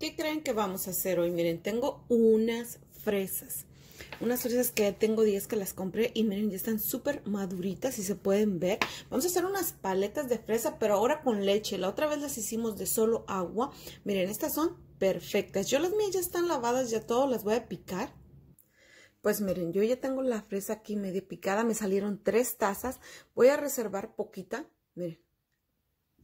¿Qué creen que vamos a hacer hoy? Miren, tengo unas fresas. Unas fresas que tengo días que las compré y miren, ya están súper maduritas y se pueden ver. Vamos a hacer unas paletas de fresa, pero ahora con leche. La otra vez las hicimos de solo agua. Miren, estas son perfectas. Yo las mías ya están lavadas, ya todo las voy a picar. Pues miren, yo ya tengo la fresa aquí medio picada. Me salieron tres tazas. Voy a reservar poquita. Miren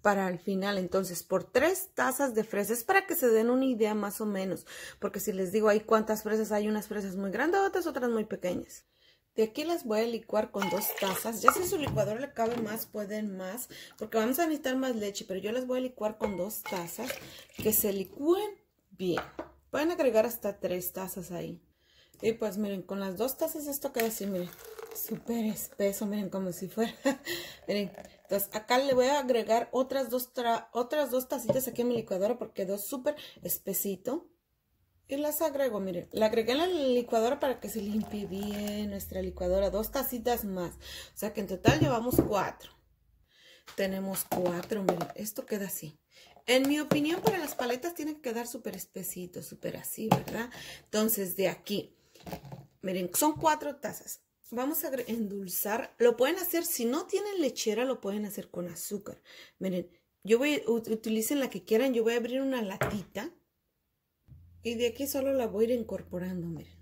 para el final. Entonces, por tres tazas de fresas, para que se den una idea más o menos. Porque si les digo ahí cuántas fresas, hay unas fresas muy grandes, otras, otras muy pequeñas. De aquí las voy a licuar con dos tazas. Ya si su licuador le cabe más, pueden más. Porque vamos a necesitar más leche. Pero yo las voy a licuar con dos tazas. Que se licúen bien. Pueden agregar hasta tres tazas ahí. Y pues miren, con las dos tazas esto queda así, miren. Súper espeso, miren, como si fuera. miren, entonces acá le voy a agregar otras dos, otras dos tacitas aquí en mi licuadora porque quedó súper espesito. Y las agrego, miren, la agregué en la licuadora para que se limpie bien nuestra licuadora. Dos tacitas más. O sea que en total llevamos cuatro. Tenemos cuatro, miren, esto queda así. En mi opinión, para las paletas tiene que quedar súper espesito, súper así, ¿verdad? Entonces, de aquí Miren, son cuatro tazas. Vamos a endulzar. Lo pueden hacer, si no tienen lechera, lo pueden hacer con azúcar. Miren, yo utilicen la que quieran. Yo voy a abrir una latita. Y de aquí solo la voy a ir incorporando, miren.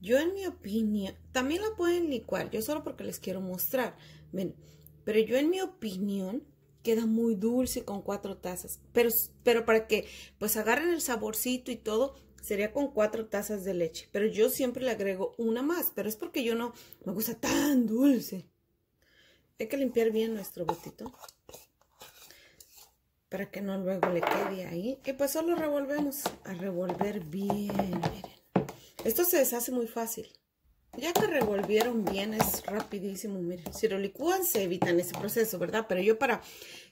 Yo en mi opinión, también la pueden licuar. Yo solo porque les quiero mostrar. Miren, pero yo en mi opinión, queda muy dulce con cuatro tazas. Pero, pero para que pues agarren el saborcito y todo, sería con cuatro tazas de leche. Pero yo siempre le agrego una más, pero es porque yo no me gusta tan dulce. Hay que limpiar bien nuestro botito para que no luego le quede ahí. Y pues solo revolvemos a revolver bien, miren. Esto se deshace muy fácil. Ya que revolvieron bien, es rapidísimo, miren. Si lo licúan, se evitan ese proceso, ¿verdad? Pero yo para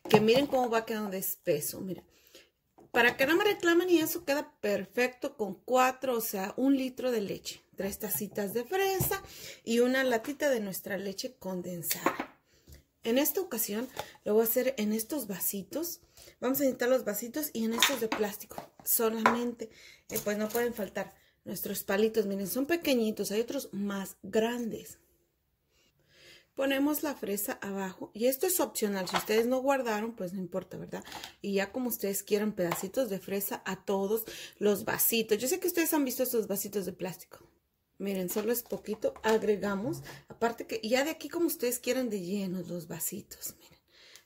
que miren cómo va quedando espeso, miren. Para que no me reclamen y eso queda perfecto con cuatro, o sea, un litro de leche, tres tacitas de fresa y una latita de nuestra leche condensada. En esta ocasión lo voy a hacer en estos vasitos. Vamos a necesitar los vasitos y en estos de plástico solamente. Eh, pues no pueden faltar nuestros palitos. Miren, son pequeñitos. Hay otros más grandes ponemos la fresa abajo y esto es opcional, si ustedes no guardaron pues no importa, ¿verdad? Y ya como ustedes quieran pedacitos de fresa a todos los vasitos, yo sé que ustedes han visto estos vasitos de plástico, miren, solo es poquito, agregamos, aparte que ya de aquí como ustedes quieran de llenos los vasitos, miren,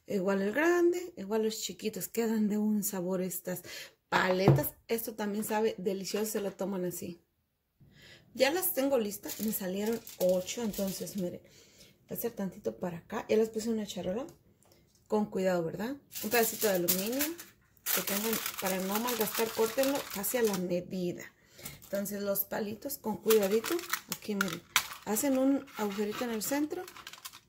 igual el grande, igual los chiquitos, quedan de un sabor estas paletas, esto también sabe delicioso, se lo toman así. Ya las tengo listas, me salieron ocho, entonces miren, hacer tantito para acá. Ya les puse una charola. Con cuidado, ¿verdad? Un pedacito de aluminio. Que tengan, para no malgastar, córtenlo casi a la medida. Entonces los palitos con cuidadito. Aquí miren. Hacen un agujerito en el centro.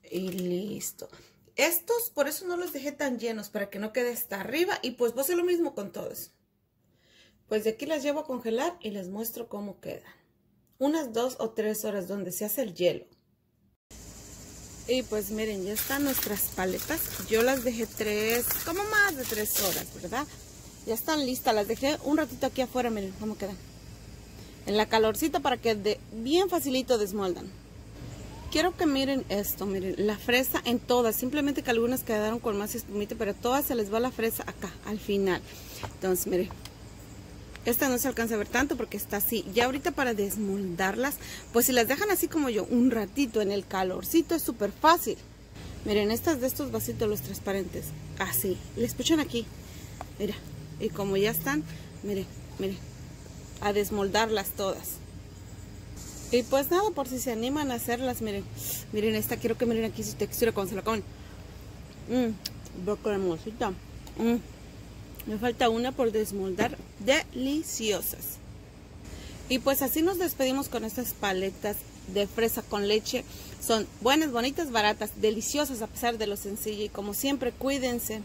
Y listo. Estos, por eso no los dejé tan llenos. Para que no quede hasta arriba. Y pues voy a hacer lo mismo con todos. Pues de aquí las llevo a congelar y les muestro cómo quedan. Unas dos o tres horas donde se hace el hielo. Y pues miren, ya están nuestras paletas. Yo las dejé tres, como más de tres horas, ¿verdad? Ya están listas. Las dejé un ratito aquí afuera, miren cómo quedan. En la calorcita para que de bien facilito desmoldan. Quiero que miren esto, miren, la fresa en todas. Simplemente que algunas quedaron con más espumita, pero todas se les va la fresa acá, al final. Entonces, miren, esta no se alcanza a ver tanto porque está así. Ya ahorita para desmoldarlas, pues si las dejan así como yo, un ratito en el calorcito es súper fácil. Miren, estas de estos vasitos, los transparentes, así. Les escuchan aquí. Mira, y como ya están, miren, miren, a desmoldarlas todas. Y pues nada, por si se animan a hacerlas, miren. Miren esta, quiero que miren aquí su textura cuando se la comen. Mmm, hermosita. Mmm. Me falta una por desmoldar. Deliciosas. Y pues así nos despedimos con estas paletas de fresa con leche. Son buenas, bonitas, baratas, deliciosas a pesar de lo sencillo. Y como siempre, cuídense.